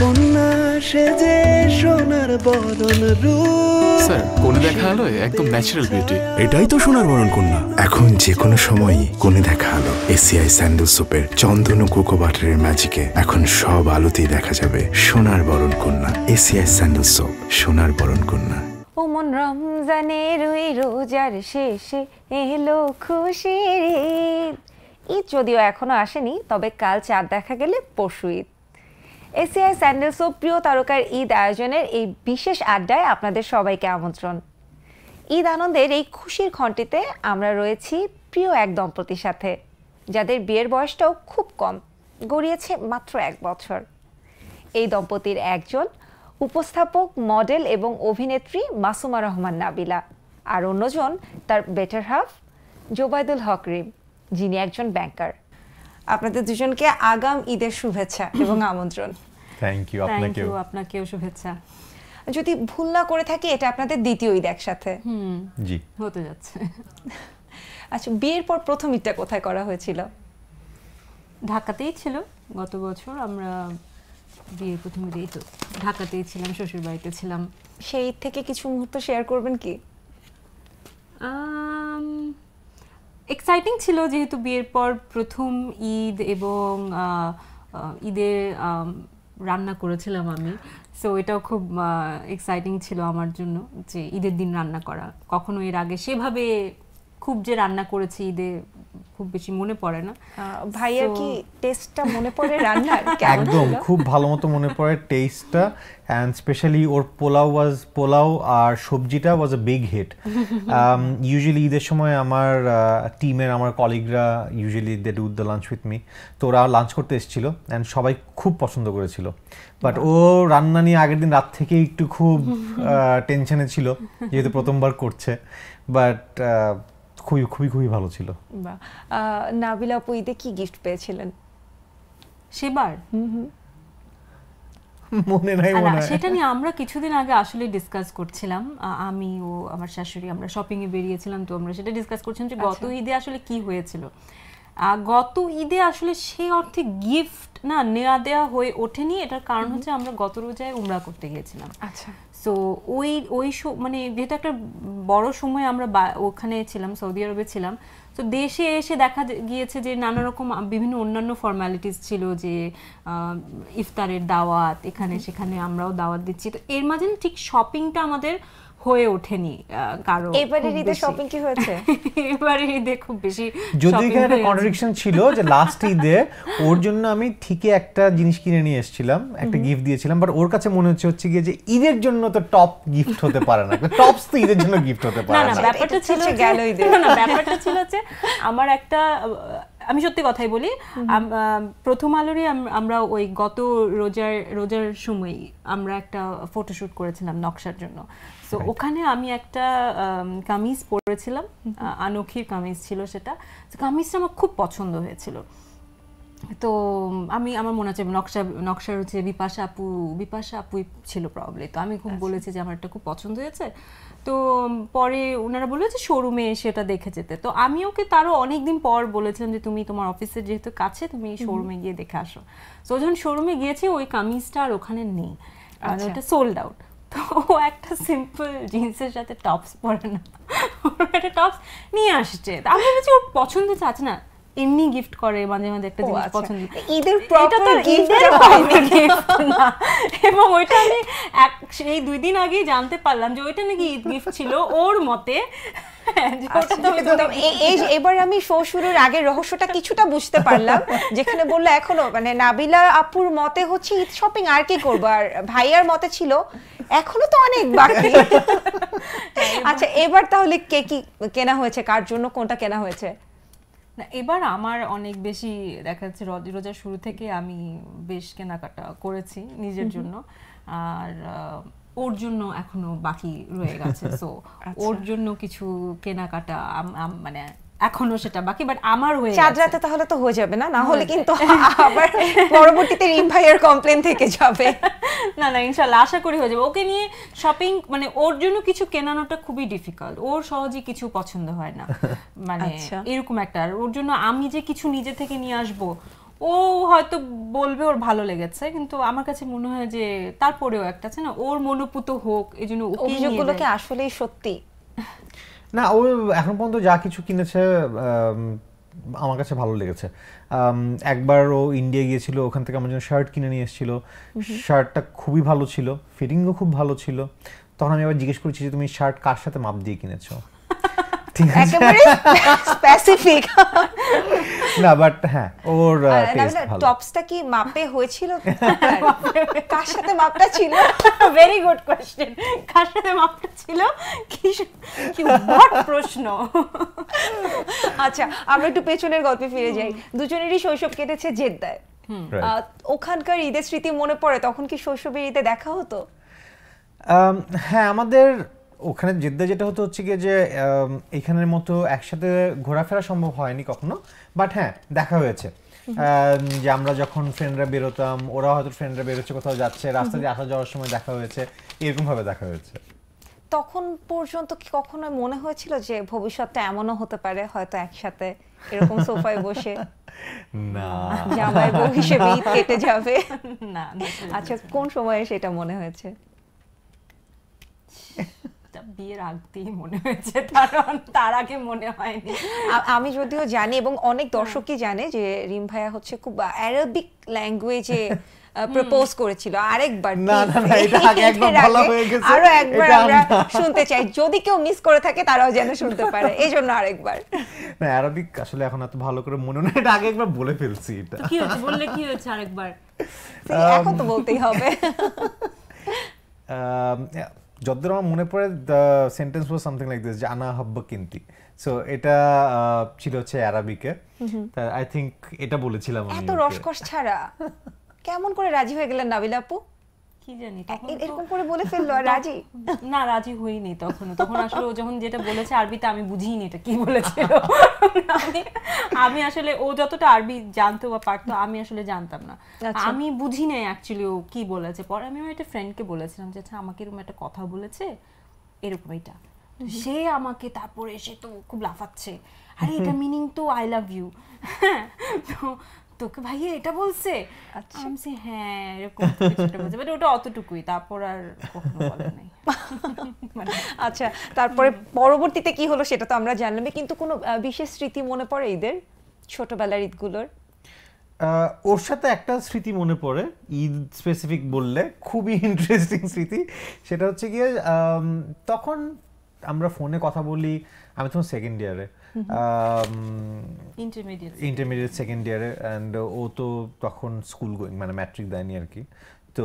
কন্যা সেজে সোনার বদন রূপ। স্যার কোনে দেখা আলোয় একদম ন্যাচারাল বিউটি এটাই তো সোনার বরণ কন্যা। এখন যে কোনো সময়ই কোণে দেখা আলো এসিআই স্যান্ডেল সোপের চন্দন ও কোকো বাটারের ম্যাজিকে এখন সব আলোতেই দেখা যাবে সোনার বরণ কন্যা এসিআই স্যান্ডেল সোপ সোনার বরণ কন্যা। ওমন রমজানের ওই রোজার শেষে এলো খুশির ঈদ। ঈদ যদিও এখনও আসেনি তবে কাল চাঁদ দেখা গেলে পরশু ঈদ। এসিআই স্যান্ডেলস ও প্রিয় তারকার ঈদ আয়োজনের এই বিশেষ আড্ডায় আপনাদের সবাইকে আমন্ত্রণ। ঈদ আনন্দের এই খুশির ঘণ্টিতে আমরা রয়েছি প্রিয় এক দম্পতির সাথে, যাদের বিয়ের বয়সটাও খুব কম, গড়িয়েছে মাত্র এক বছর। এই দম্পতির একজন উপস্থাপক, মডেল এবং অভিনেত্রী মাসুমা রহমান নাবিলা, আর অন্যজন তার বেটার হাফ জোবায়দুল হক রিম, যিনি একজন ব্যাংকার। আপনাদের দুজনকে আগাম ঈদের শুভেচ্ছা এবং আমন্ত্রণ। থ্যাংক ইউ আপনাকেও। আপনাকেও শুভেচ্ছা। যদি ভুল না করে থাকি এটা আপনাদের দ্বিতীয় ঈদ একসাথে। হুম জি। হতে যাচ্ছে। আচ্ছা বিয়ের পর প্রথম ঈদটা কোথায় করা হয়েছিল? ঢাকাতেই ছিল গত বছর আমরা বিয়ের প্রথম দিয়েই তো ঢাকাতেই ছিলাম শ্বশুর বাড়িতে ছিলাম। সেই ঈদ থেকে কিছু মুহূর্ত শেয়ার করবেন কি? এক্সাইটিং ছিল যেহেতু বিয়ের পর প্রথম ঈদ এবং ঈদে রান্না করেছিলাম আমি। সো এটাও খুব এক্সাইটিং ছিল আমার জন্য যে ঈদের দিন রান্না করা। কখনো এর আগে সেভাবে খুব যে রান্না করেছি ঈদে খুব বেশি মনে পড়ে না। ভাইয়ের কি টেস্টটা মনে পড়ে রান্নার? কেমন একদম খুব ভালো মতো মনে পড়ে টেস্টটা অ্যান্ড স্পেশালি ওর পোলাও ওয়াজ পোলাও আর সবজিটা was a big hit usually ঈদের সময় আমার টিমের আমার কলিগরা usually they do the lunch with me তো ওরা লাঞ্চ করতে এসেছিল অ্যান্ড সবাই খুব পছন্দ করেছিল। বাট ও রান্না নিয়ে আগের দিন রাত থেকে একটু খুব টেনশনে ছিল যেহেতু প্রথমবার করছে। বাট খুবই খুবই খুবই ভালো ছিল। নাবিলা আপু ঈদে কি গিফট পেয়েছিলেন? সেবার? মনে নাই মনে হয় সেটা নিয়ে আমরা কিছুদিন আগে আসলে ডিসকাস করছিলাম। আমি ও আমার শাশুড়ি আমরা শপিং এ বেরিয়েছিলাম তো আমরা সেটা ডিসকাস করছিলাম যে গত ঈদে আসলে কি হয়েছিল। গত ঈদে আসলে সেই অর্থে গিফট না নেওয়া দেওয়া হয়ে ওঠেনি। এটার কারণ হচ্ছে আমরা গত রোজায় উমরা করতে গিয়েছিলাম। আচ্ছা। সো ওই ওই মানে যেহেতু একটা বড় সময় আমরা ওখানে ছিলাম সৌদি আরবে ছিলাম তো দেশে এসে দেখা গিয়েছে যে নানা রকম বিভিন্ন অন্যান্য ফর্মালিটিস ছিল যে ইফতারের দাওয়াত এখানে সেখানে আমরাও দাওয়াত দিচ্ছি। তো এর মাঝে ঠিক শপিংটা আমাদের হয়ে ওঠেনি আহ, কারও এবারের খুব ঈদে শপিং কি হয়েছে? এবারে ঈদে খুব বেশি যদি এখানে একটা কন্ট্রাডিকশন ছিল যে লাস্ট ঈদে ওর জন্য আমি ঠিকই একটা জিনিস কিনে নিয়ে এসেছিলাম একটা গিফট দিয়েছিলাম বাট ওর কাছে মনে হচ্ছে হচ্ছে গিয়ে যে ঈদের জন্য তো টপ গিফট হতে পারে না। টপস তো ঈদের জন্য গিফট হতে পারে না না। ব্যাপারটা এটা ছিল যে- গেল ঈদে। না না ব্যাপারটা ছিল যে আমার একটা আমি সত্যি কথাই বলি প্রথম আলোরই আমরা ওই গত রোজার রোজার সময় আমরা একটা ফটোশুট করেছিলাম নকশার জন্য। তো ওখানে আমি একটা কামিজ পরেছিলাম আনোখির কামিজ ছিল সেটা। তো কামিজটা আমার খুব পছন্দ হয়েছিল। তো আমি আমার মনে হচ্ছে নকশা নকশার হচ্ছে বিপাশা আপু বিপাশা আপুই ছিল প্রবলেম তো আমি খুব বলেছি যে আমার এটা খুব পছন্দ হয়েছে। তো পরে ওনারা বলল যে শোরুমে এসে এটা দেখে যেতে। তো আমি ওকে তারও অনেকদিন পর বলেছিলাম যে তুমি তোমার অফিসের যেহেতু কাছে তুমি শোরুমে গিয়ে দেখে আসো। তো যখন শোরুমে গিয়েছি ওই কামিজটা আর ওখানে নেই। আর আচ্ছা। ওটা সোল্ড আউট তো ও একটা সিম্পল জিন্সের সাথে টপস পরে না। একটা টপস নিয়ে আসছে। আমি ভেবেছি ওর পছন্দ আছে না। এমনি গিফট করে মাঝে মাঝে একটা জিনিস আচ্ছা। পছন্দ ঈদের এটা তো ঈদের টা proper পাইনি। gift না। এবং ওইটা আমি এক সেই দুই দিন আগেই জানতে পারলাম যে ওইটা নাকি ঈদ গিফট ছিল ওর মতে এই- এবার আমি শো শুরুর আগে রহস্যটা কিছুটা বুঝতে পারলাম যেখানে বলল এখনও মানে নাবিলা আপুর মতে হচ্ছে ঈদ শপিং আর কি করব আর ভাইয়ার মতে ছিল এখনও তো অনেক বাকি আচ্ছা এবার তাহলে কে কি কেনা হয়েছে কার জন্য কোনটা কেনা হয়েছে না এবার আমার অনেক বেশি দেখা যাচ্ছে রোজ- রোজার শুরু থেকে আমি বেশ কেনাকাটা করেছি নিজের জন্য। আর ওর জন্য এখনও বাকি রয়ে গেছে। সো ওর জন্য কিছু কেনাকাটা মানে এখনও সেটা বাকি বাট আমার হয়ে চাঁদ। রাতে তাহলে তো হয়ে যাবে না? না হলে কিন্তু আবার পরবর্তীতে রিম ভাইয়ের কমপ্লেন থেকে যাবে। না না ইনশাল্লাহ আশা করি হয়ে যাবে। ওকে নিয়ে শপিং মানে ওর জন্য কিছু কেনানোটা খুবই ডিফিকাল্ট ওর সহজে কিছু পছন্দ হয় না। মানে আচ্ছা। এরকম একটা আর ওর জন্য আমি যে কিছু নিজে থেকে নিয়ে আসব ও হয়তো বলবে ওর ভালো লেগেছে কিন্তু আমার কাছে মনে হয় যে তারপরেও একটা আছে না ওর মনোপুত হোক এই জন্য অভিযোগগুলো কি আসলেই সত্যি? না ও এখন পর্যন্ত যা কিছু কিনেছে আমার কাছে ভালো লেগেছে। একবার ও ইন্ডিয়া গিয়েছিল ওখান থেকে আমার জন্য শার্ট কিনে নিয়ে এসেছিল। শার্টটা খুবই ভালো ছিল ফিটিংও খুব ভালো ছিল। তখন আমি আবার জিজ্ঞেস করেছি যে তুমি শার্ট কার সাথে মাপ দিয়ে কিনেছো? ঠিক আছে। স্পেসিফিক না বাট হ্যাঁ ওর টেস্ট ভালো। টপসটা কি মাপে হয়েছিল? কার সাথে মাপটা ছিল? ভেরি গুড কোয়েশ্চেন কার সাথে মাপটা ছিল? কি কি what প্রশ্ন? আচ্ছা আমরা একটু পেছনের গল্পে ফিরে যাই। দুজনেরই শৈশব কেটেছে জেদ্দায়। ওখানকার ঈদের স্মৃতি মনে পড়ে? তখন কি শৈশবের ঈদে দেখা হতো? হ্যাঁ আমাদের ওখানে জেদ্দা যেটা হতো হচ্ছে গিয়ে যে এখানের মতো একসাথে ঘোরাফেরা সম্ভব হয়নি কখনো বাট হ্যাঁ দেখা হয়েছে। যে আমরা যখন ফ্রেন্ডরা বেরোতাম ওরা হয়তো ফ্রেন্ডরা বেরোচ্ছে কোথাও যাচ্ছে রাস্তা দিয়ে আসা যাওয়ার সময় দেখা হয়েছে এরকম ভাবে দেখা হয়েছে। তখন পর্যন্ত কি কখনো মনে হয়েছিল যে ভবিষ্যৎটা এমনও হতে পারে হয়তো একসাথে এরকম সোফায় বসে? না। জামাই বউ হিসেবে ঈদ কেটে যাবে? না না। আচ্ছা কোন সময়ে সেটা মনে হয়েছে? বিয়ের আগতেই মনে হয়েছে কারণ তার আগে মনে হয়নি। আমি যদিও জানি এবং অনেক দর্শকই জানে যে রিম ভাইয়া হচ্ছে খুব অ্যারাবিক ল্যাঙ্গুয়েজে প্রপোজ করেছিল। আরেকবার না, না, না, এটা আগে একবার বলা হয়ে গেছে, আরও একবার আমরা শুনতে চাই। যদি কেউ মিস করে থাকে তারাও যেন শুনতে পারে। এই জন্য আরেকবার। না অ্যারাবিক আসলে এখন এত ভালো করে মনে নেই। এটা আগে একবার বলে ফেলছি এটা। কি হয়েছে? বললে কি হয়েছে আরেকবার? এখন তো বলতেই হবে। যতদূর আমার মনে পড়ে the sentence was something like this জানা আনা হাব্বা কিন্তি। সো এটা ছিল হচ্ছে অ্যারাবিকে আই থিঙ্ক এটা বলেছিলাম এত। রসকস ছাড়া। কেমন করে রাজি হয়ে গেলেন নাবিল আপু? কি জানি তখন এরকম করে বলে ফেলল রাজি? না রাজি হইনি তখন তখন আসলে ও যখন যেটা বলেছে আরবিতে আমি বুঝিনি এটা কি বলেছিল। আমি আসলে ও যতটা আরবি জানতো বা পারতো আমি আসলে জানতাম না। আচ্ছা। আমি বুঝি নাই অ্যাকচুয়ালি ও কি বলেছে। পরে আমি আমার একটা ফ্রেন্ডকে বলেছিলাম যে আচ্ছা আমাকে এরকম একটা কথা বলেছে এরকম এটা সে আমাকে তারপরে এসে তো খুব লাফাচ্ছে। আরে এটা মিনিং তো আই লাভ ইউ তো তোকে ভাইয়া এটা বলছে? আচ্ছা। আমি বলছি, হ্যাঁ এরকম তো বলছে। বাট ওটা অতটুকুই তারপর আর কখনো বলে নাই। মানে আচ্ছা তারপরে পরবর্তীতে কি হলো সেটা তো আমরা জানলামই কিন্তু কোনো বিশেষ স্মৃতি মনে পড়ে ঈদের? ছোটবেলার ঈদগুলোর? ওর সাথে একটা স্মৃতি মনে পড়ে ঈদ স্পেসিফিক বললে খুবই ইন্টারেস্টিং স্মৃতি। সেটা হচ্ছে গিয়ে তখন আমরা ফোনে কথা বলি আমি তখন সেকেন্ড ইয়ারে ইন্টারমিডিয়েট ইন্টারমিডিয়েট সেকেন্ড ইয়ারে অ্যান্ড ও তো তখন স্কুল গোয়িং মানে ম্যাট্রিক দেয়নি আর কি। তো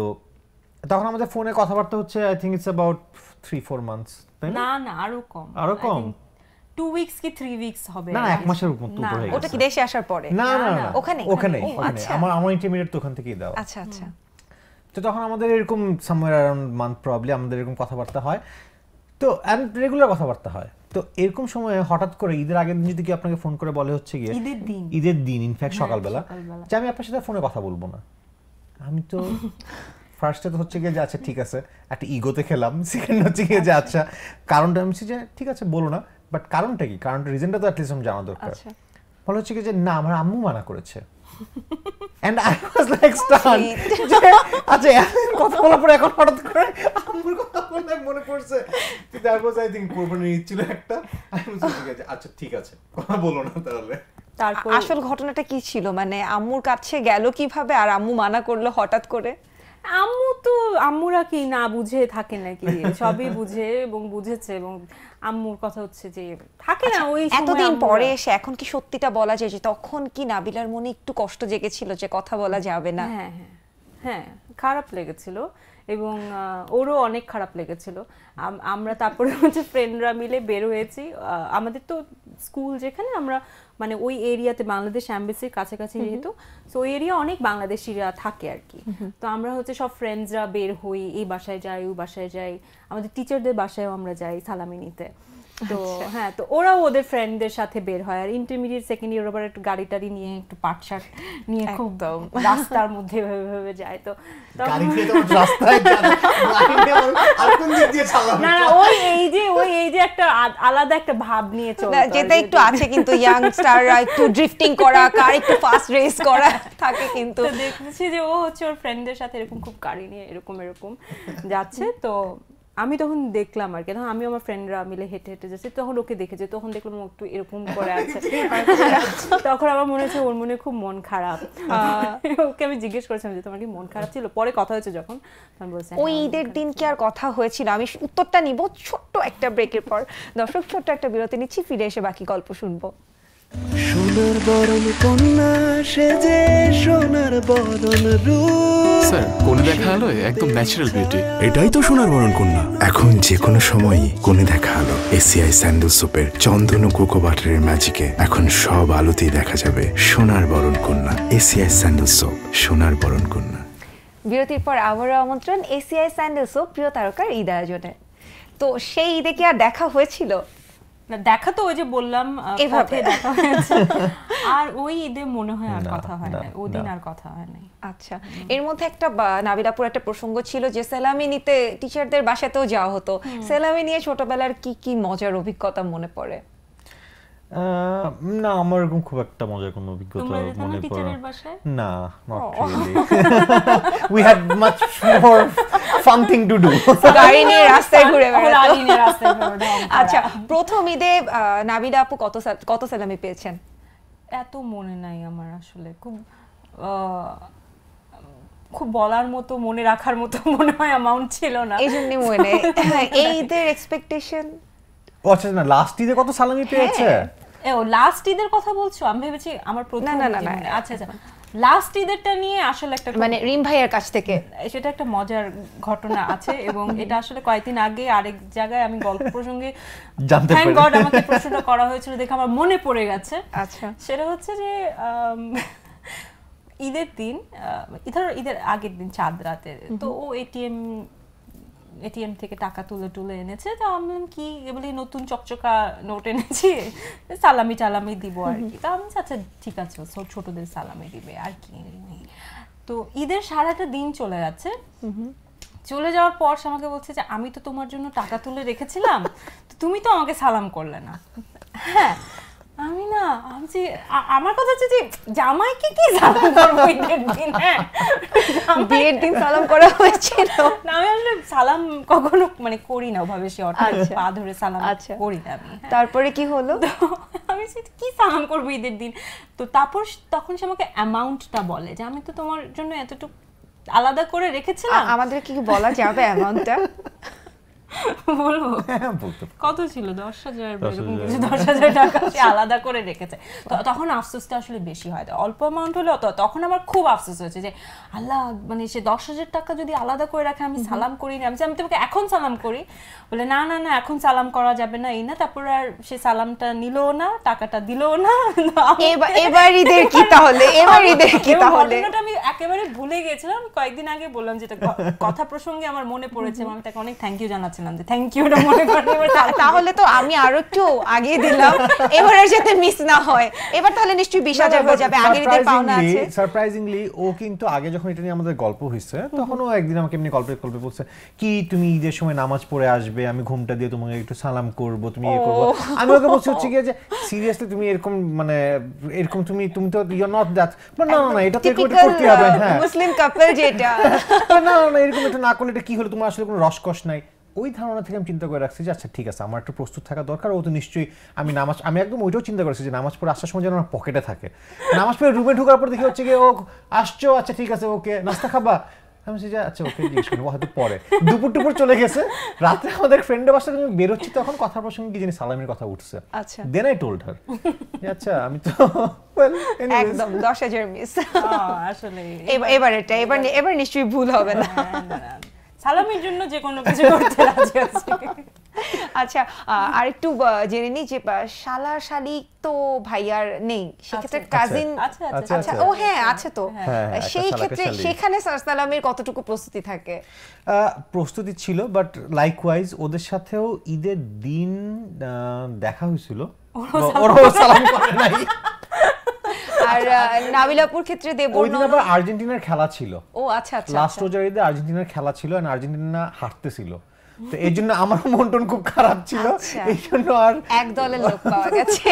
তখন আমাদের ফোনে কথাবার্তা হচ্ছে I think it's about three four months না? না আরও কম। আরও কম? টু উইকস কি থ্রি উইকস হবে না, এক। মাসের উপর তো হয়ে ওটা কি দেশে আসার পরে? না না না, ওখানে? ওখানে। ওখানে আচ্ছা। আমার আমার ইন্টারমিডিয়েট তো ওখান থেকেই দেওয়া। আচ্ছা আচ্ছা। তো তখন আমাদের এরকম সামওয়্যার অ্যারাউন্ড মান্থ প্রবলি আমাদের এরকম কথাবার্তা হয়। তো অ্যান্ড রেগুলার কথাবার্তা হয়। তো এরকম সময়ে হঠাৎ করে ঈদের আগের দিন যদি কি আপনাকে ফোন করে বলে হচ্ছে গিয়ে ঈদের দিন। ঈদের দিন ইনফ্যাক্ট সকালবেলা। যে আমি আপনার সাথে ফোনে কথা বলব না। আমি তো ফার্স্টে তো হচ্ছে গিয়ে যে আচ্ছা ঠিক আছে একটা ইগোতে খেলাম সেকেন্ড হচ্ছে গিয়ে যে আচ্ছা কারণটা আমি যে ঠিক আছে বলো না বাট কারণটা কি? কারণটা রিজনটা তো অ্যাটলিস্ট আমি জানা দরকার। আচ্ছা। বলে হচ্ছে কি যে না আমার আম্মু মানা করেছে। And I was like stun আচ্ছা এতদিন কথা বলার পরে এখন হঠাৎ করে আম্মুর কথা বলে মনে পড়ছে। দ্যাট ওয়াজ আই থিংক কোরবানির ঈদ ছিল একটা। ঠিক আছে আচ্ছা ঠিক আছে। কথা বলো না তাহলে। তারপর আসল ঘটনাটা কি ছিল? মানে আম্মুর কাছে গেল কীভাবে? আর আম্মু মানা করল হঠাৎ করে? আম্মু তো আম্মুরা কি না বুঝে থাকে নাকি? সবই বুঝে এবং বুঝেছে এবং আম্মুর কথা হচ্ছে যে থাকে না ওই আচ্ছা, এতদিন পরে এসে এখন কি সত্যিটা বলা যায় যে তখন কি নাবিলার মনে একটু কষ্ট জেগেছিল যে কথা বলা যাবে না? হ্যাঁ হ্যাঁ হ্যাঁ খারাপ লেগেছিল এবং ওরও অনেক খারাপ লেগেছিল। আমরা তারপরে হচ্ছে ফ্রেন্ডরা মিলে বের হয়েছি। আমাদের তো স্কুল যেখানে আমরা মানে ওই এরিয়াতে বাংলাদেশ অ্যাম্বাসির কাছাকাছি যেহেতু সো ওই এরিয়া অনেক বাংলাদেশিরা থাকে আর কি। তো আমরা হচ্ছে সব ফ্রেন্ডসরা বের হই এই বাসায় যাই ওই বাসায় যাই। আমাদের টিচারদের বাসায়ও আমরা যাই সালামি নিতে। তো হ্যাঁ তো ওরাও ওদের ফ্রেন্ডদের সাথে বের হয়। আর ইন্টারমিডিয়েট সেকেন্ড ইয়ার আবার একটু গাড়ি টাড়ি নিয়ে একটু পাট শার্ট নিয়ে খুব রাস্তার মধ্যে ভেবে ভেবে যায়। তো না না ওই এই যে ওই এই যে একটা আলাদা একটা ভাব নিয়ে আর যেটা একটু আছে কিন্তু ইয়াংস্টাররা একটু ড্রিফটিং করা কার একটু ফাস্ট রেস করা থাকে কিন্তু। তো দেখতেছি যে ও হচ্ছে ওর ফ্রেন্ডদের সাথে এরকম খুব গাড়ি নিয়ে এরকম এরকম যাচ্ছে। তো আমি তখন দেখলাম আর কি। তখন আমি আমার ফ্রেন্ডরা মিলে হেঁটে হেঁটে যাচ্ছি। তখন ওকে দেখেছি। তখন দেখলাম একটু এরকম করে আছে। তখন আমার মনে হচ্ছে ওর মনে খুব মন খারাপ। ওকে আমি জিজ্ঞেস করেছিলাম যে তোমার কি মন খারাপ ছিল? পরে কথা হয়েছে যখন। তখন বলছে ওই "হ্যাঁ, ঈদের দিন কি আর কথা হয়েছিল? আমি উত্তরটা নিব ছোট্ট একটা ব্রেকের পর। দর্শক ছোট্ট একটা বিরতি নিচ্ছি। ফিরে এসে বাকি গল্প শুনব। সোনার বরণ কন্যা সেজে সোনার বরণ রূপ। স্যার কোনে দেখা আলোয় একদম ন্যাচারাল বিউটি এটাই তো সোনার বরণ কন্যা। এখন যে কোনো সময়ই কোণে দেখা আলো এসিআই স্যান্ডেল সোপের চন্দন ও কোকো বাটারের ম্যাজিকে এখন সব আলোতেই দেখা যাবে সোনার বরণ কন্যা এসিআই স্যান্ডেল সোপ সোনার বরণ কন্যা। বিরতির পর আবারও আমন্ত্রণ এসিআই স্যান্ডেল সোপ প্রিয় তারকার ঈদ আয়োজনে। তো সেই ঈদে কি আর দেখা হয়েছিল? না দেখা তো ওই যে বললাম এভাবে। পথে দেখা হয়েছে। আর ওই ঈদে মনে হয় আর কথা হয় না, ওই ওদিন আর কথা হয় না আচ্ছা এর মধ্যে একটা বা- নাবিলাপুর একটা প্রসঙ্গ ছিল যে সেলামি নিতে টিচারদের বাসাতেও যাওয়া হতো। সেলামি নিয়ে ছোটবেলার কি কি মজার অভিজ্ঞতা মনে পড়ে? না আমার এরকম খুব একটা মজার কোনো অভিজ্ঞতা না মনে পড়ে না। Not really we had much more fun thing to do গাড়ি নিয়ে রাস্তায় ঘুরে বেড়াতো। আলিনের রাস্তায় ঘুরে আচ্ছা প্রথম ঈদে নাবিলা আপু কত কত সেলামি পেয়েছেন? এত মনে নাই আমার আসলে। খুব আহ, খুব বলার মতো মনে রাখার মতো মনে হয় অ্যামাউন্ট ছিল না। এই জন্য মনে এই ঈদের এক্সপেকটেশন ও আচ্ছা না লাস্ট ঈদে কত সালামি পেয়েছে? ও লাস্ট ঈদের কথা বলছো? আমি ভেবেছি আমার প্রথম না, না, না। আচ্ছা আচ্ছা। লাস্ট ঈদেরটা নিয়ে আসলে একটা মানে রিম ভাইয়ের কাছ থেকে। সেটা একটা মজার ঘটনা আছে এবং এটা আসলে কয়েকদিন আগে আরেক জায়গায় আমি গল্প প্রসঙ্গে জানতে থ্যাংক পেরে। গড আমাকে প্রশ্নটা করা হয়েছিল দেখে আমার মনে পড়ে গেছে। আচ্ছা। সেটা হচ্ছে যে ঈদের দিন আহ, ধরো ঈদের আগের দিন চাঁদ রাতে তো ও এটিএম এটিএম থেকে টাকা তুলে তুলে এনেছে তো আমি কি? বলি নতুন চকচকা নোট এনেছি সালামি টালামি দিব আর কি। তা আমি আচ্ছা ঠিক আছে সব ছোটদের সালামি দিবে আর কি নেই। তো ঈদের সারাটা দিন চলে যাচ্ছে। চলে যাওয়ার পর সে আমাকে বলছে যে আমি তো তোমার জন্য টাকা তুলে রেখেছিলাম তো তুমি তো আমাকে সালাম করলে না। হ্যাঁ আমি না আমি আমার কথা হচ্ছে যে জামাইকে কি সালাম করব ঈদের দিন হ্যাঁ বিয়ের দিন সালাম করা হয়েছিল না, আমি আসলে সালাম কখনো মানে করি না ওভাবে সে অর্থে আচ্ছা। পা ধরে সালাম আচ্ছা। করি না আমি হ্যাঁ। তারপরে কি হলো আমি সেটা কি সালাম করব ঈদের দিন তো তারপর তখন সে আমাকে অ্যামাউন্টটা বলে যে আমি তো তোমার জন্য এতটুকু আলাদা করে রেখেছিলাম আমাদের কি বলা যাবে অ্যামাউন্টটা বলব? হ্যাঁ কত ছিল? দশ হাজার এরকম কিছু দশ হাজার টাকা সে আলাদা করে রেখেছে। তখন আফসোসটা আসলে বেশি হয়। অল্প অ্যামাউন্ট হলেও তো তখন আমার খুব আফসোস হয়েছে যে আল্লাহ মানে সে দশ হাজার টাকা যদি আলাদা করে রাখে আমি সালাম করি না। আমি আমি তোমাকে এখন সালাম করি। বলে না না না এখন সালাম করা যাবে না এই না। তারপর আর সে সালামটা নিলও না টাকাটা দিলও না। এবার এবার ঈদের কি তাহলে? এবার ঈদের কি তাহলে? আমি একেবারে ভুলে গেছিলাম। কয়েকদিন আগে বললাম যেটা কথা প্রসঙ্গে আমার মনে পড়েছে। আমি তাকে অনেক থ্যাংক ইউ জানাচ্ছিলাম। যে থ্যাংক ইউটা মনে করে তাহলে তো আমি আরও একটু আগে দিলাম। এবার যাতে মিস না হয়। এবার তাহলে নিশ্চয়ই বিশ হাজার হয়ে যাবে। আগের ঈদের পাওনা আছে। সারপ্রাইজিংলি ও কিন্তু আগে যখন এটা নিয়ে আমাদের গল্প হয়েছে তখন ও একদিন আমাকে এমনি গল্পে গল্পে বলছে কি তুমি ঈদের সময় নামাজ পড়ে আসবে? আমি ঘুমটা দিয়ে তোমাকে একটু সালাম করব তুমি ইয়ে করব। আমি ওকে বলছি হচ্ছে গিয়ে যে সিরিয়াসলি তুমি এরকম মানে এরকম তুমি তুমি তো ইউ নট দ্যাট না না না এটা তো একটা টিপিক্যাল করতে হবে হ্যাঁ। মুসলিম কাপল যেটা। না না না এরকম এটা না করলে এটা কি হলো? তোমার আসলে কোনো রসকস নাই। ওই ধারণা থেকে আমি চিন্তা করে রাখছি যে আচ্ছা ঠিক আছে আমার একটু প্রস্তুত থাকা দরকার। ও তো নিশ্চয়ই আমি নামাজ আমি একদম ওইটাও চিন্তা করেছি যে নামাজ পড়ে আসার সময় যেন আমার পকেটে থাকে। নামাজ পড়ে রুমে ঢোকার পর দেখি হচ্ছে গিয়ে ও আসছো আচ্ছা ঠিক আছে ওকে নাস্তা খাবা? আমি বলছি যে আচ্ছা ওকে জিজ্ঞেস করব হয়তো পরে। দুপুর টুপুর চলে গেছে। রাত্রে আমাদের ফ্রেন্ডের বাসা থেকে বেরোচ্ছি তখন কথা প্রসঙ্গে কি জানি সালামের কথা উঠছে। আচ্ছা। দেন আই টোল্ড হার আচ্ছা আমি তো একদম দশ হাজার মিস আসলে এবার এবার এটা এবার এবার নিশ্চয়ই ভুল হবে না। হ্যাঁ, না। সালামের জন্য যে কোনো কিছু করতে রাজি আছি। আচ্ছা আরেকটু আহ, জেনে নিই যে শালা শালিক তো ভাইয়ার নেই সেক্ষেত্রে কাজিন আচ্ছা, আচ্ছা, আচ্ছা আচ্ছা। ও হ্যাঁ আছে তো। হ্যাঁ, হ্যাঁ, একটা সেই ক্ষেত্রে সেখানে সালামের কতটুকু প্রস্তুতি থাকে? আহ, প্রস্তুতি ছিল বাট লাইকওয়াইজ ওদের সাথেও ঈদের দিন আহ, দেখা হয়েছিল। ওরাও সালাম করে নাই। আর নাবিলাপুর ক্ষেত্রে দেব ওই দিন আবার আর্জেন্টিনার খেলা ছিল। ও আচ্ছা আচ্ছা লাস্ট আচ্ছা। রোজার ঈদে আর্জেন্টিনার খেলা ছিল আর আর্জেন্টিনা হারতেছিল। তো এই জন্য আমার মন টন খুব খারাপ ছিল। আচ্ছা। এই জন্য আর এক দলের লোক পাওয়া গেছে।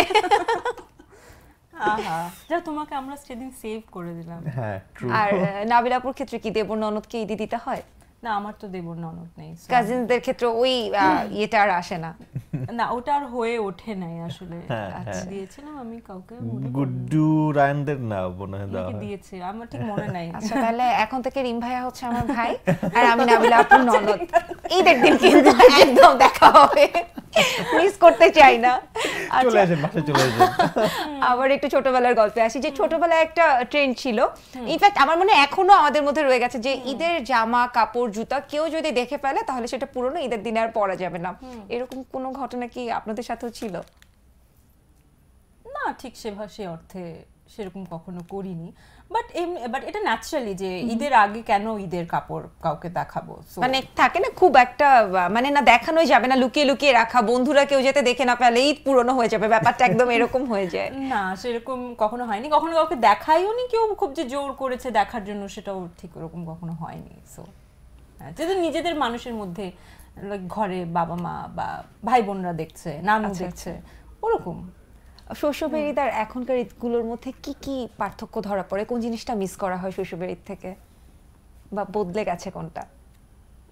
আহা। যা তোমাকে আমরা সেদিন সেভ করে দিলাম। হ্যাঁ ট্রু আর নাবিলাপুর ক্ষেত্রে কি দেবর ননদকে ঈদি দিতে হয়? না আমার তো দেবর ননদ নেই কাজিনদের ক্ষেত্রে ওই আর আসে না। না ওটা আর হয়ে ওঠে নাই আসলে। হ্যাঁ, আচ্ছা দিয়েছিলাম আমি কাউকে গুড্ডু রায়নদের না মনে হয় হয়। দিয়েছে আমার ঠিক মনে নাই। আচ্ছা তাহলে এখন থেকে রিম ভাইয়া হচ্ছে আমার ভাই আর আমি নাবিলা আপুর ননদ। ঈদের দিন কিন্তু একদম দেখা হবে। মিস করতে চাই না। চলে আচ্ছা। আসেন বাসায় চলে আসেন। আবার একটু ছোটবেলার গল্পে আসি যে ছোটবেলায় একটা ট্রেন্ড ছিল। ইনফ্যাক্ট আমার মনে এখনও আমাদের মধ্যে রয়ে গেছে যে ঈদের জামা কাপড় জুতা কেউ যদি দেখে ফেলে তাহলে সেটা পুরনো ঈদের দিনে আর পরা যাবে না। এরকম কোনো ঘটনা কি আপনাদের সাথেও ছিল? না ঠিক সেভাবে সে অর্থে সেরকম কখনো করিনি। বাট বাট এটা ন্যাচারালি যে ঈদের আগে কেন ঈদের কাপড় কাউকে দেখাবো? মানে থাকে না খুব একটা মানে না দেখানোই যাবে না লুকিয়ে লুকিয়ে রাখা বন্ধুরা কেউ যাতে দেখে না পেলে ঈদ পুরনো হয়ে যাবে ব্যাপারটা একদম এরকম হয়ে যায়। না সেরকম কখনো হয়নি কখনো কাউকে দেখাইও নি কেউ খুব যে জোর করেছে দেখার জন্য সেটাও ঠিক ওরকম কখনো হয়নি সো যেহেতু নিজেদের মানুষের মধ্যে ঘরে বাবা মা বা ভাই বোনরা দেখছে নানু আচ্ছা, দেখছে ওরকম। শৈশবের ঈদ আর এখনকার ঈদগুলোর মধ্যে কি কি পার্থক্য ধরা পড়ে? কোন জিনিসটা মিস করা হয় শৈশবের ঈদ থেকে? বা বদলে গেছে কোনটা?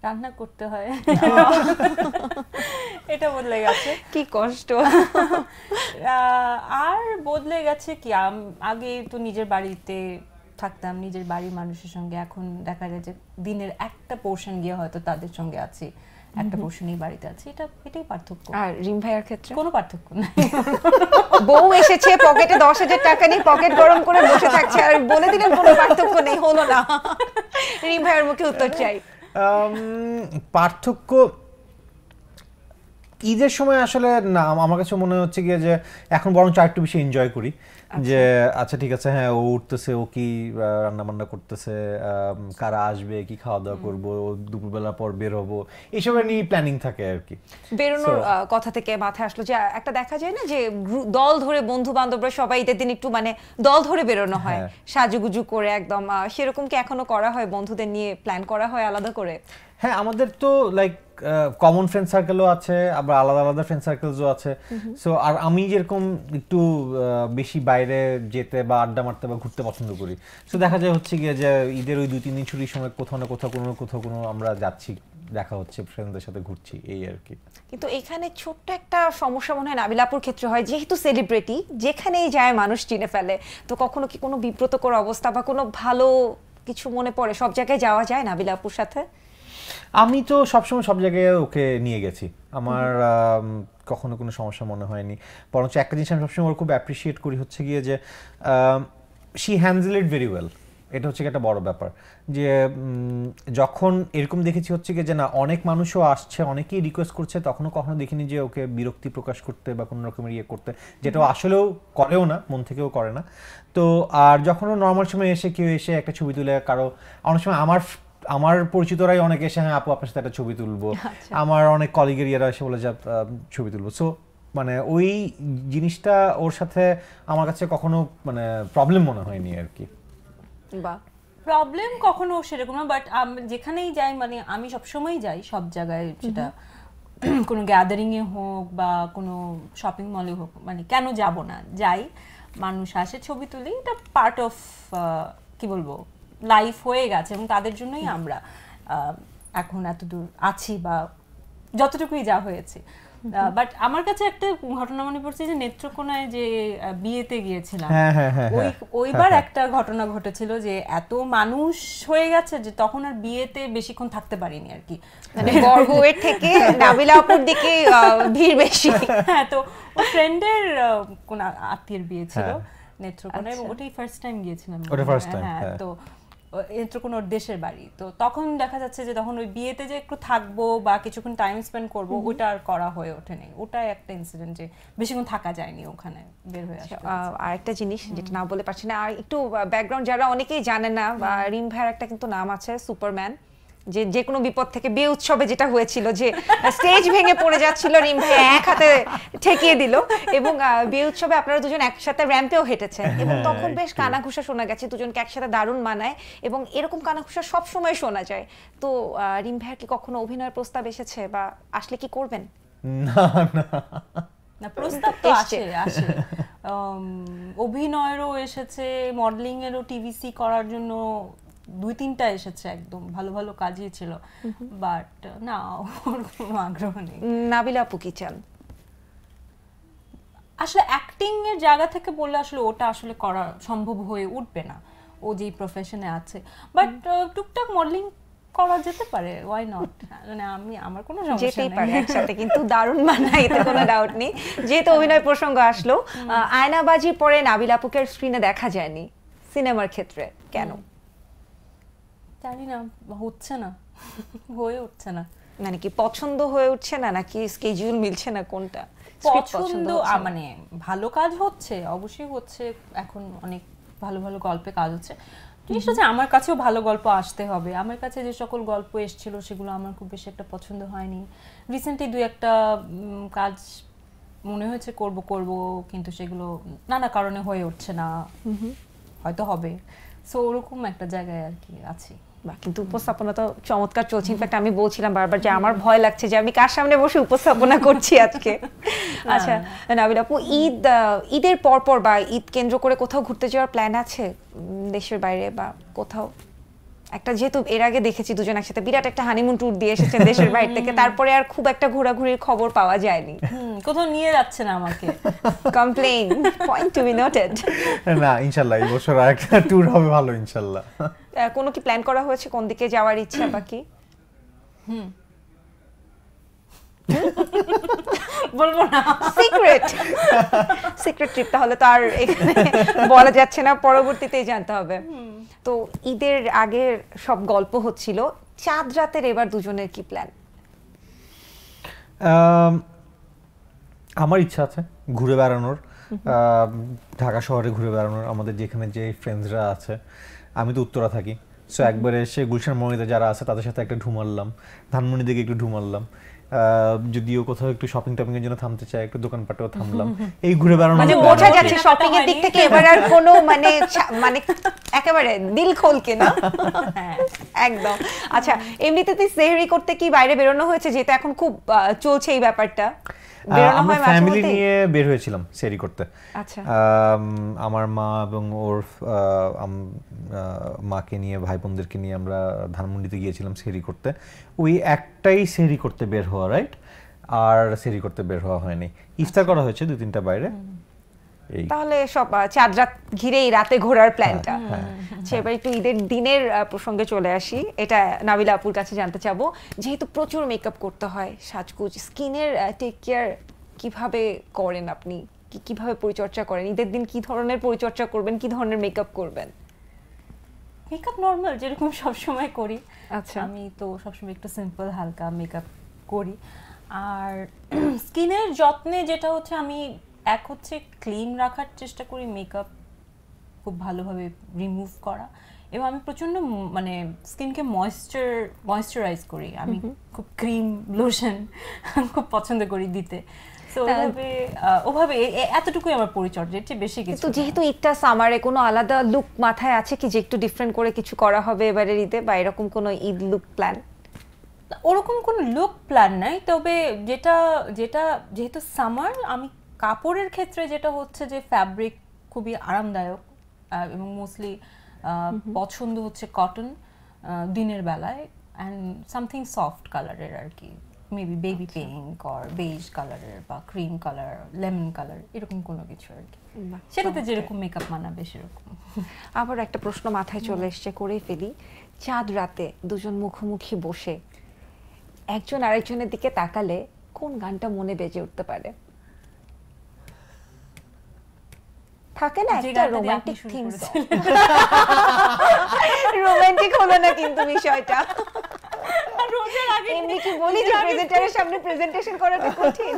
রান্না করতে হয়। এটা বদলে গেছে। কি কষ্ট। আর বদলে গেছে কি? আগে তো নিজের বাড়িতে থাকতাম নিজের বাড়ির মানুষের সঙ্গে। এখন দেখা যায় যে দিনের একটা পোর্শন গিয়ে হয়তো তাদের সঙ্গে আছি। একটা পোর্শনই বাড়িতে আছে। এটা এটাই পার্থক্য। আর রিম ভাইয়ার ক্ষেত্রে? কোনো পার্থক্য নাই। বউ এসেছে পকেটে দশ হাজার টাকা নিয়ে পকেট গরম করে বসে থাকছে আর বলে দিলেন কোনো পার্থক্য নেই হলো না। রিম ভাইয়ার মুখে উত্তর চাই। পার্থক্য ঈদের সময় আসলে না আমার কাছে মনে হচ্ছে গিয়ে যে এখন বরঞ্চ আর একটু বেশি এনজয় করি। যে আচ্ছা ঠিক আছে হ্যাঁ ও উঠতেছে ও কি রান্না বান্না করতেছে কারা আসবে কি খাওয়া দাওয়া করব দুপুরবেলা পর বের হব এইসবের নিয়ে প্ল্যানিং থাকে আর কি। বেরোনোর কথা থেকে মাথায় আসলো যে একটা দেখা যায় না যে দল ধরে বন্ধু বান্ধবরা সবাই ঈদের দিন একটু মানে দল ধরে বেরোনো হয়। হ্যাঁ। সাজুগুজু করে একদম সেরকম কি এখনও করা হয়? বন্ধুদের নিয়ে প্ল্যান করা হয় আলাদা করে? হ্যাঁ আমাদের তো লাইক কমন ফ্রেন্ড সার্কেলও আছে আবার আলাদা আলাদা ফ্রেন্ড সার্কেলসও আছে। সো আর আমি যেরকম একটু বেশি বাইরে যেতে বা আড্ডা মারতে বা ঘুরতে পছন্দ করি। সো দেখা যায় হচ্ছে গিয়ে যে ঈদের ওই দুই তিন দিন ছুটির সময় কোথাও না কোথাও কোনো কোথাও কোনো আমরা যাচ্ছি দেখা হচ্ছে ফ্রেন্ডদের সাথে ঘুরছি এই আর কি। কিন্তু এখানে ছোট্ট একটা সমস্যা মনে হয় নাবিলাপুর ক্ষেত্রে হয় যেহেতু সেলিব্রিটি যেখানেই যায় মানুষ চিনে ফেলে তো কখনো কি কোনো বিব্রতকর অবস্থা বা কোনো ভালো কিছু মনে পড়ে? সব জায়গায় যাওয়া যায় নাবিলাপুর সাথে? আমি তো সবসময় সব জায়গায় ওকে নিয়ে গেছি। আমার কখনো কোনো সমস্যা মনে হয়নি। বরঞ্চ একটা জিনিস আমি সবসময় ওর খুব অ্যাপ্রিসিয়েট করি হচ্ছে গিয়ে যে she handle it very well এটা হচ্ছে একটা বড় ব্যাপার। যে যখন এরকম দেখেছি হচ্ছে গিয়ে যে না অনেক মানুষও আসছে অনেকেই রিকোয়েস্ট করছে তখনও কখনো দেখিনি যে ওকে বিরক্তি প্রকাশ করতে বা কোনো রকমের ইয়ে করতে। যেটা আসলেও করেও না মন থেকেও করে না। তো আর যখন ও নর্মাল সময় এসে কেউ এসে একটা ছবি তুলে কারও অনেক সময় আমার আমার পরিচিতরাই অনেক এসে হ্যাঁ আপু আপনার সাথে একটা ছবি তুলবো। আমার অনেক কলিগের ইয়ারা এসে বলে যে ছবি তুলবো। সো মানে ওই জিনিসটা ওর সাথে আমার কাছে কখনো মানে প্রবলেম মনে হয়নি আর কি। বা প্রবলেম কখনো সেরকম না বাট যেখানেই যাই মানে আমি সবসময় যাই সব জায়গায় সেটা কোনো গ্যাদারিং এ হোক বা কোনো শপিং মলে হোক মানে কেন যাব না? যাই মানুষ আসে ছবি তুলি এটা পার্ট অফ কি বলব? লাইফ হয়ে গেছে এবং তাদের জন্যই আমরা এখন এত দূর আছি বা যতটুকুই যা হয়েছে বাট আমার কাছে একটা ঘটনা মনে পড়ছে যে নেত্রকোনায় যে বিয়েতে গিয়েছিলাম হ্যাঁ, হ্যাঁ, হ্যাঁ, ওই। ওইবার একটা ঘটনা ঘটেছিল যে এত মানুষ হয়ে গেছে যে তখন আর বিয়েতে বেশিক্ষণ থাকতে পারিনি আর কি মানে বরগুয়ের থেকে নাবিলা দিকে ভিড় বেশি হ্যাঁ তো ফ্রেন্ডের কোন আত্মীয়ের বিয়ে ছিল। নেত্রকোনায় আচ্ছা। ওটাই ফার্স্ট টাইম গিয়েছিলাম ওটা হ্যাঁ। তো ও- কোনো দেশের বাড়ি। তো তখন দেখা যাচ্ছে যে তখন ওই বিয়েতে যে একটু থাকব বা কিছুক্ষণ টাইম স্পেন্ড করব ওটা আর করা হয়ে ওঠেনি ওটাই একটা ইনসিডেন্ট যে বেশিক্ষণ থাকা যায়নি ওখানে বের হয়ে আসা আর একটা আরেকটা জিনিস যেটা না বলে পারছি না আর একটু ব্যাকগ্রাউন্ড যারা অনেকেই জানে না বা রিম ভাইয়ের একটা কিন্তু নাম আছে সুপারম্যান যে যে কোনো বিপদ থেকে বিয়ে উৎসবে যেটা হয়েছিল যে স্টেজ ভেঙে পড়ে যাচ্ছিল রিম ভাই এক হাতে ঠেকিয়ে দিল এবং বিয়ে উৎসবে আপনারা দুজন একসাথে র্যাম্পেও হেঁটেছেন এবং হ্যাঁ, তখন বেশ কানাঘুষা শোনা গেছে দুজনকে একসাথে দারুণ মানায় এবং এরকম কানাঘুষা সব সময় শোনা যায়। তো আহ, রিম ভাইয়ের কি কখনো অভিনয়ের প্রস্তাব এসেছে বা আসলে কি করবেন? না না। না প্রস্তাব তো আসে আসে। অভিনয়েরও এসেছে মডেলিং এরও টিভিসি করার জন্য দুই তিনটা এসেছে একদম ভালো ভালো কাজই ছিল। বাট না ওর কোনো আগ্রহ নেই। নাবিলা আপু কি চান? আসলে অ্যাক্টিং এর জায়গা থেকে বললে আসলে ওটা আসলে করা সম্ভব হয়ে উঠবে না। ও যেই প্রফেশনে আছে। বাট টুকটাক মডেলিং করা যেতে পারে ওয়াই নট মানে আমি আমার কোনো সমস্যা যেতেই পারে একসাথে কিন্তু দারুণ মানায় এতে কোনো ডাউট নেই। যেহেতু অভিনয় প্রসঙ্গ আসলো আহ, আয়নাবাজির পরে নাবিলা আপুকে স্ক্রিনে দেখা যায়নি সিনেমার ক্ষেত্রে কেন? জানি না হচ্ছে না। হয়ে উঠছে না। মানে কি পছন্দ হয়ে উঠছে না নাকি স্কেজিউল মিলছে না কোনটা? পছন্দ? মানে ভালো কাজ হচ্ছে অবশ্যই হচ্ছে এখন অনেক ভালো ভালো গল্পে কাজ হচ্ছে। জিনিসটা হচ্ছে আমার কাছেও ভালো গল্প আসতে হবে। আমার কাছে যে সকল গল্প এসেছিল সেগুলো আমার খুব বেশি একটা পছন্দ হয়নি। রিসেন্টলি দুই একটা কাজ মনে হয়েছে করব করব কিন্তু সেগুলো নানা কারণে হয়ে উঠছে না। হয়তো হবে। সো ওরকম একটা জায়গায় আর কি আছি। কিন্তু উপস্থাপনা তো চমৎকার চলছে। ইনফ্যাক্ট আমি বলছিলাম বারবার যে আমার ভয় লাগছে যে আমি কার সামনে বসে উপস্থাপনা করছি আজকে। আচ্ছা নাবিল আপু ঈদ ঈদের পর পর বা ঈদ কেন্দ্র করে কোথাও ঘুরতে যাওয়ার প্ল্যান আছে দেশের বাইরে বা কোথাও? একটা যেহেতু এর আগে দেখেছি দুজন একসাথে বিরাট একটা হানিমুন ট্যুর দিয়ে এসেছেন দেশের বাইরে থেকে তারপরে আর খুব একটা ঘোরাঘুরির খবর পাওয়া যায়নি। হুম, কোথাও নিয়ে যাচ্ছে না আমাকে। Complain point to be noted না ইনশাআল্লাহ এই বছর আরেকটা ট্যুর হবে ভালো ইনশাআল্লাহ কোনো কি প্ল্যান করা হয়েছে? কোন দিকে যাওয়ার ইচ্ছা বা কি? বলব না। সিক্রেট সিক্রেট ট্রিপ তাহলে তো আর এখানে বলা যাচ্ছে না পরবর্তীতেই জানতে হবে। তো ঈদের আগের সব গল্প হচ্ছিল চাঁদ রাতের এবার দুজনের কি প্ল্যান আমার ইচ্ছা আছে ঘুরে বেড়ানোর। ঢাকা শহরে ঘুরে বেড়ানোর আমাদের যেখানে যে ফ্রেন্ডসরা আছে। আমি তো উত্তরা থাকি সো একবার এসে গুলশান মনিতে যারা আছে তাদের সাথে একটা ঢুমারলাম। ধানমন্ডি দিকে একটু ঢুমারলাম। যদিও কোথাও একটু শপিং টপিং এর জন্য থামতে চাই একটু দোকানপাটেও থামলাম। এই ঘুরে বেড়ানো মানে বোঝা যাচ্ছে শপিং এর দিক থেকে এবার আর কোনো মানে মানে একেবারে দিল খোলকে না? একদম। আচ্ছা এমনিতে তুই সেহরি করতে কি বাইরে বেরোনো হয়েছে যেটা এখন খুব চলছে এই ব্যাপারটা? আমরা ফ্যামিলি নিয়ে বের হয়েছিলাম সেরি করতে। আচ্ছা। আমার মা এবং ওর মাকে নিয়ে ভাই বোনদেরকে নিয়ে আমরা ধানমন্ডিতে গিয়েছিলাম সেরি করতে। ওই একটাই সেরি করতে বের হওয়া রাইট আর সেরি করতে বের হওয়া হয়নি। ইফতার করা হয়েছে দু তিনটা বাইরে তাহলে সব চাঁদ রাত ঘিরেই রাতে ঘোরার প্ল্যানটা হ্যাঁ, আচ্ছা এবার একটু ঈদের দিনের প্রসঙ্গে চলে আসি। এটা নাবিলা আপুর কাছে জানতে চাবো। যেহেতু প্রচুর মেকআপ করতে হয় সাজগুজ স্কিনের টেক কেয়ার কীভাবে করেন আপনি? কি কীভাবে পরিচর্যা করেন? ঈদের দিন কি ধরনের পরিচর্যা করবেন? কি ধরনের মেকআপ করবেন? মেকআপ নর্মাল যেরকম সবসময় করি। আচ্ছা। আমি তো সবসময় একটু সিম্পল হালকা মেকআপ করি। আর স্কিনের যত্নে যেটা হচ্ছে আমি এক হচ্ছে ক্লিন রাখার চেষ্টা করি মেকআপ খুব ভালোভাবে রিমুভ করা এবং আমি প্রচণ্ড ম- মানে স্কিনকে ময়েশ্চার ময়েশ্চারাইজ করি। আমি খুব ক্রিম লোশন খুব পছন্দ করি দিতে। ওভাবে এতটুকুই আমার পরিচর্যা এর বেশি কিছু তো। যেহেতু ঈদটা সামারে কোনো আলাদা লুক মাথায় আছে কি যে একটু ডিফারেন্ট করে কিছু করা হবে এবারের ঈদে বা এরকম কোনো ঈদ লুক প্ল্যান ওরকম কোনো লুক প্ল্যান নাই তবে যেটা যেটা যেহেতু সামার আমি কাপড়ের ক্ষেত্রে যেটা হচ্ছে যে ফ্যাব্রিক খুবই আরামদায়ক এবং মোস্টলি পছন্দ হচ্ছে কটন দিনের বেলায় অ্যান্ড সামথিং সফট কালারের আর কি। Maybe baby pink or beige কালারের বা ক্রিম কালার লেমন কালার এরকম কোনো কিছু আর কি। সেটাতে যেরকম মেকআপ মানাবে সেরকম। আবার একটা প্রশ্ন মাথায় চলে এসছে করেই ফেলি। চাঁদ রাতে দুজন মুখোমুখি বসে একজন আরেকজনের দিকে তাকালে কোন গানটা মনে বেজে উঠতে পারে? থাকে না একটা রোমান্টিক থিম রোমান্টিক হলো না কিন্তু বিষয়টা। এমনি কি বলি যে প্রেজেন্টারের সামনে প্রেজেন্টেশন করাটা কঠিন?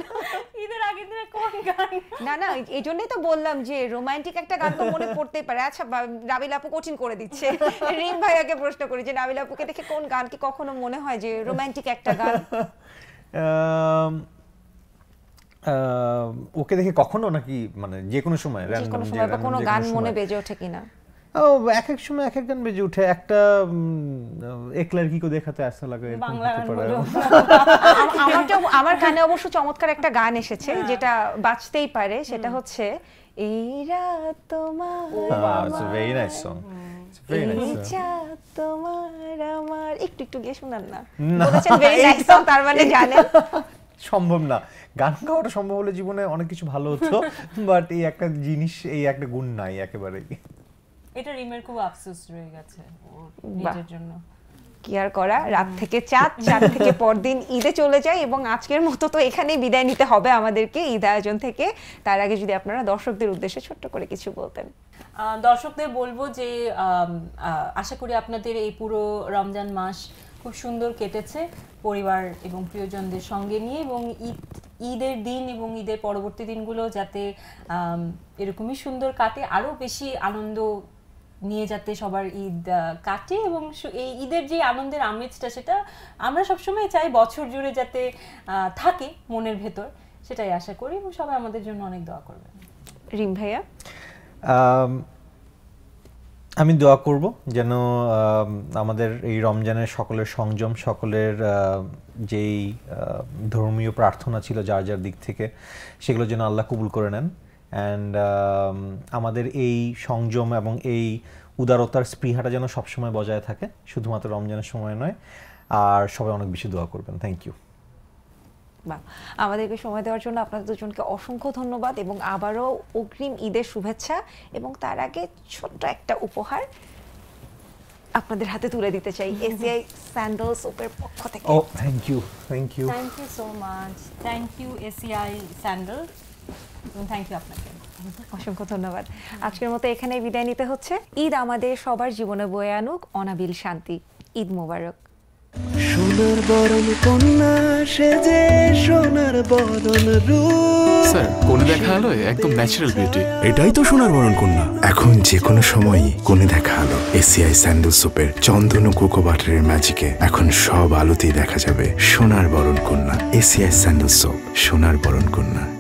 ঈদের আগের দিনে কোন গান? না না এই জন্যই তো বললাম যে রোমান্টিক একটা গান তো মনে পড়তেই পারে। আচ্ছা বা- নাবিল আপু কঠিন করে দিচ্ছে। রিম ভাইয়াকে প্রশ্ন করি যে নাবিল আপুকে দেখে কোন গান কি কখনো মনে হয় যে রোমান্টিক একটা গান? ওকে দেখে কখনো নাকি মানে যে কোনো সময় যে কোনো সময় বা কোনো গান মনে বেজে ওঠে কিনা? ও এক এক সময় এক এক গান বেজে উঠে একটা একলার কি কো দেখাতে আসতে লাগে আমার কানে অবশ্য চমৎকার একটা গান এসেছে যেটা বাঁচতেই পারে। সেটা হচ্ছে এই রাত তোমার. চাঁদ তোমার আমার। একটু একটু গিয়ে শোনান না। না, বলেছেন ভেরি নাইস সং তার মানে জানেন। সম্ভব না। গান গাওয়াটা সম্ভব হলে জীবনে অনেক কিছু ভালো হতো বাট এই একটা জিনিস এই একটা গুণ নাই একেবারেই। এটা রিমের খুব আফসোস রয়ে গেছে নিজের জন্য। কি আর করা? রাত থেকে চাঁদ চাঁদ থেকে পরদিন ঈদে চলে যায় এবং আজকের মতো তো এখানেই বিদায় নিতে হবে আমাদেরকে ঈদ আয়োজন থেকে। তার আগে যদি আপনারা দর্শকদের উদ্দেশ্যে ছোট্ট করে কিছু বলতেন। আহ, দর্শকদের বলব যে আহ, আশা করি আপনাদের এই পুরো রমজান মাস খুব সুন্দর কেটেছে পরিবার এবং প্রিয়জনদের সঙ্গে নিয়ে এবং ঈদ ঈদের দিন এবং ঈদের পরবর্তী দিনগুলো যাতে এরকমই সুন্দর কাটে আরও বেশি আনন্দ নিয়ে যাতে সবার ঈদ কাটে এবং এই ঈদের যে আনন্দের আমেজটা সেটা আমরা সবসময় চাই বছর জুড়ে যাতে আহ, থাকে মনের ভেতর সেটাই আশা করি এবং সবাই আমাদের জন্য অনেক দোয়া করবেন। রিম ভাইয়া? আম, দোয়া করব যেন আমাদের এই রমজানের সকলের সংযম সকলের যেই ধর্মীয় প্রার্থনা ছিল যার যার দিক থেকে সেগুলো যেন আল্লাহ কবুল করে নেন। অ্যান্ড আমাদের এই সংযম এবং এই উদারতার স্পৃহাটা যেন সবসময় বজায় থাকে শুধুমাত্র রমজানের সময় নয়। আর সবাই অনেক বেশি দোয়া করবেন। থ্যাংক ইউ বাহ আমাদেরকে সময় দেওয়ার জন্য আপনাদের দুজনকে অসংখ্য ধন্যবাদ এবং আবারও অগ্রিম ঈদের শুভেচ্ছা এবং তার আগে ছোট্ট একটা উপহার আপনাদের হাতে তুলে দিতে চাই এসিআই স্যান্ডেল সোপের পক্ষ থেকে। ও thank you thank you thank you so much thank you ACI sandal এবং থ্যাংক ইউ আপনাকে। অসংখ্য ধন্যবাদ। আজকের মতো এখানেই বিদায় নিতে হচ্ছে। ঈদ আমাদের সবার জীবনে বয়ে আনুক অনাবিল শান্তি। ঈদ মোবারক। সোনার বরণ কন্যা সেজে সোনার বরণ রূপ। স্যার কোনে দেখা আলোয় একদম ন্যাচারাল বিউটি এটাই তো সোনার বরণ কন্যা। এখন যে কোনো সময়ই কোণে দেখা আলো এসিআই স্যান্ডেল সোপের চন্দন ও কোকো বাটারের ম্যাজিকে। এখন সব আলোতেই দেখা যাবে সোনার বরণ কন্যা এসিআই স্যান্ডেল সোপ সোনার বরণ কন্যা।